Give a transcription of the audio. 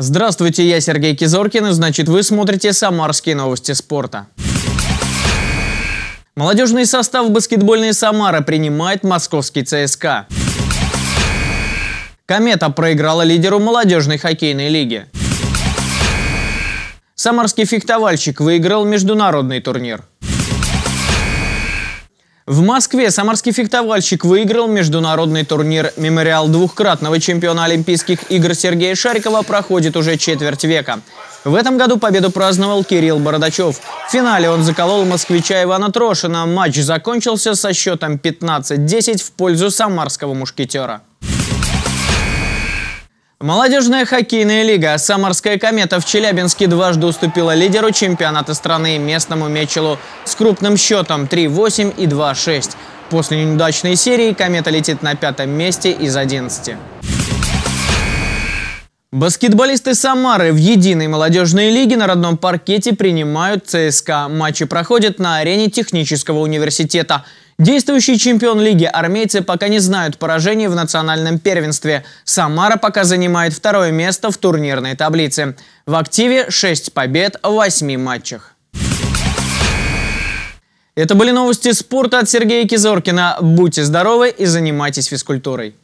Здравствуйте, я Сергей Кизоркин, и значит вы смотрите «Самарские новости спорта». Молодежный состав баскетбольной «Самара» принимает московский ЦСКА. «Комета» проиграла лидеру молодежной хоккейной лиги. Самарский фехтовальщик выиграл международный турнир. В Москве самарский фехтовальщик выиграл международный турнир. Мемориал двухкратного чемпиона Олимпийских игр Сергея Шарикова проходит уже четверть века. В этом году победу праздновал Кирилл Бородачев. В финале он заколол москвича Ивана Трошина. Матч закончился со счетом 15-10 в пользу самарского мушкетера. Молодежная хоккейная лига «Самарская комета» в Челябинске дважды уступила лидеру чемпионата страны местному Мечелу с крупным счетом 3-8 и 2-6. После неудачной серии «Комета» летит на пятом месте из 11. Баскетболисты Самары в единой молодежной лиге на родном паркете принимают ЦСКА. Матчи проходят на арене технического университета – Действующий чемпион лиги армейцы пока не знают поражений в национальном первенстве. Самара пока занимает второе место в турнирной таблице. В активе 6 побед в 8 матчах. Это были новости спорта от Сергея Кизоркина. Будьте здоровы и занимайтесь физкультурой.